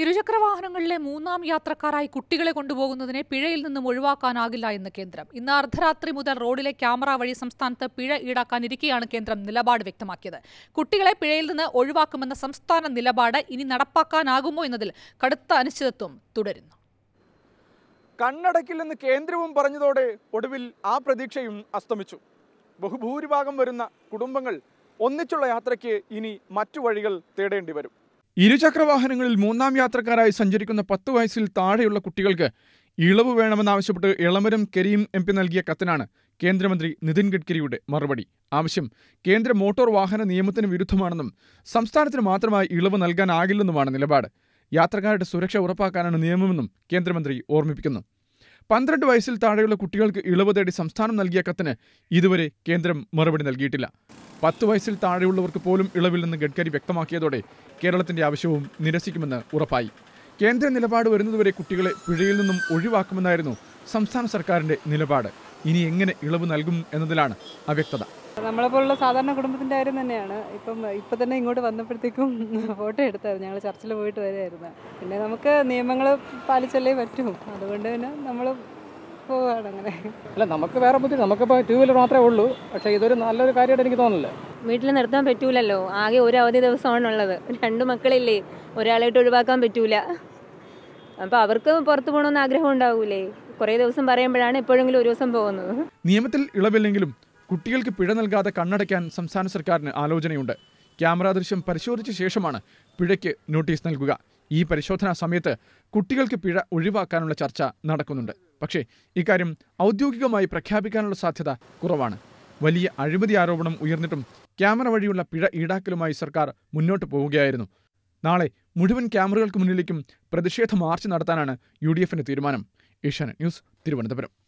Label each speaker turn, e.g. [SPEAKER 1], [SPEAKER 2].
[SPEAKER 1] ഇരുചക്രവാഹനങ്ങളിലെ മൂന്നാം യാത്രക്കാരായി കുട്ടികളെ കൊണ്ടുപോകുന്നതിനെ പിഴയിൽ നിന്നും ഒഴിവാക്കാനാകില്ല എന്ന് കേന്ദ്രം. ഇന്ന് അർദ്ധരാത്രി മുതൽ റോഡിലെ ക്യാമറ വഴി സംസ്ഥാനത്ത് പിഴ ഈടാക്കാനിരിക്കെയാണ് കേന്ദ്രം നിലപാട് വ്യക്തമാക്കിയത്. കുട്ടികളെ പിഴയിൽ നിന്ന് ഒഴിവാക്കുമെന്ന സംസ്ഥാന നിലപാട് ഇനി നടപ്പാക്കാനാകുമോ എന്നതിൽ കടുത്ത അനിശ്ചിതത്വം തുടരുന്നു.
[SPEAKER 2] കണ്ണടക്കില്ലെന്ന് കേന്ദ്രവും പറഞ്ഞതോടെ ഒടുവിൽ ആ പ്രതീക്ഷയും അസ്തമിച്ചു. ബഹുഭൂരിഭാഗം വരുന്ന കുടുംബങ്ങൾ ഒന്നിച്ചുള്ള യാത്രയ്ക്ക് ഇനി മറ്റു വഴികൾ തേടേണ്ടി വരും. ഇരുചക്രവാഹനങ്ങളിൽ മൂന്നാം യാത്രക്കാരായി സഞ്ചരിക്കുന്ന പത്ത് വയസ്സിൽ താഴെയുള്ള കുട്ടികൾക്ക് ഇളവ് വേണമെന്നാവശ്യപ്പെട്ട് ഇളമരം കരീം എം പി നൽകിയ കത്തിനാണ് കേന്ദ്രമന്ത്രി നിതിൻ ഗഡ്കരിയുടെ മറുപടി. ആവശ്യം കേന്ദ്ര മോട്ടോർ വാഹന നിയമത്തിന് വിരുദ്ധമാണെന്നും സംസ്ഥാനത്തിന് മാത്രമായി ഇളവ് നൽകാനാകില്ലെന്നുമാണ് നിലപാട്. യാത്രക്കാരുടെ സുരക്ഷ ഉറപ്പാക്കാനാണ് നിയമമെന്നും കേന്ദ്രമന്ത്രി ഓർമ്മിപ്പിക്കുന്നു. പന്ത്രണ്ട് വയസ്സിൽ താഴെയുള്ള കുട്ടികൾക്ക് ഇളവ് തേടി സംസ്ഥാനം നൽകിയ കത്തിന് ഇതുവരെ കേന്ദ്രം മറുപടി നൽകിയിട്ടില്ല. പത്ത് വയസ്സിൽ താഴെയുള്ളവർക്ക് പോലും ഇളവിൽ നിന്ന് ഗഡ്കരി വ്യക്തമാക്കിയതോടെ കേരളത്തിന്റെ ആവശ്യവും നിരസിക്കുമെന്ന് ഉറപ്പായി. കേന്ദ്ര നിലപാട് വരുന്നതുവരെ കുട്ടികളെ പിഴയിൽ നിന്നും ഒഴിവാക്കുമെന്നായിരുന്നു സംസ്ഥാന സർക്കാരിന്റെ നിലപാട്. ഇനി എങ്ങനെ ഇളവ് നൽകും എന്നതിലാണ് അവ്യക്തത.
[SPEAKER 3] നമ്മളെപ്പോലുള്ള സാധാരണ കുടുംബത്തിന്റെ കാര്യം തന്നെയാണ്. ഇപ്പം ഇപ്പം തന്നെ ഇങ്ങോട്ട് വന്നപ്പോഴത്തേക്കും ഫോട്ടോ എടുത്തായിരുന്നു. ഞങ്ങൾ ചർച്ചിൽ പോയിട്ട് വരുമായിരുന്നു പിന്നെ നമുക്ക് നിയമങ്ങൾ പാലിച്ചല്ലേ പറ്റൂ. അതുകൊണ്ട് തന്നെ നമ്മൾ പോവുകയാണ് അങ്ങനെ.
[SPEAKER 4] അല്ല നമുക്ക് വേറെ ബുദ്ധിമുട്ട് നമുക്കിപ്പോൾ ടൂ വീലർ മാത്രമേ ഉള്ളൂ. പക്ഷേ ഇതൊരു നല്ലൊരു കാര്യമായിട്ട് എനിക്ക് തോന്നുന്നില്ല.
[SPEAKER 5] വീട്ടിൽ നിർത്താൻ പറ്റൂലല്ലോ. ആകെ ഒരു അവധി ദിവസമാണുള്ളത്. രണ്ട് മക്കളില്ലേ. ഒരാളായിട്ട് ഒഴിവാക്കാൻ പറ്റൂല. അപ്പോൾ അവർക്ക് പുറത്തു പോകണമെന്ന് ആഗ്രഹം ഉണ്ടാവൂലേ? കുറേ ദിവസം പറയുമ്പോഴാണ് എപ്പോഴെങ്കിലും ഒരു ദിവസം പോകുന്നത്.
[SPEAKER 2] നിയമത്തിൽ ഇളവില്ലെങ്കിലും കുട്ടികൾക്ക് പിഴ നൽകാതെ കണ്ണടയ്ക്കാൻ സംസ്ഥാന സർക്കാരിന് ആലോചനയുണ്ട്. ക്യാമറ ദൃശ്യം പരിശോധിച്ച ശേഷമാണ് പിഴയ്ക്ക് നോട്ടീസ് നൽകുക. ഈ പരിശോധനാ സമയത്ത് കുട്ടികൾക്ക് പിഴ ഒഴിവാക്കാനുള്ള ചർച്ച നടക്കുന്നുണ്ട്. പക്ഷേ ഇക്കാര്യം ഔദ്യോഗികമായി പ്രഖ്യാപിക്കാനുള്ള സാധ്യത കുറവാണ്. വലിയ അഴിമതി ആരോപണം ഉയർന്നിട്ടും ക്യാമറ വഴിയുള്ള പിഴ ഈടാക്കലുമായി സർക്കാർ മുന്നോട്ട് പോവുകയായിരുന്നു. നാളെ മുഴുവൻ ക്യാമറകൾക്ക് മുന്നിലേക്കും പ്രതിഷേധ മാർച്ച് നടത്താനാണ് യു തീരുമാനം. ഏഷ്യാനെറ്റ് ന്യൂസ് തിരുവനന്തപുരം.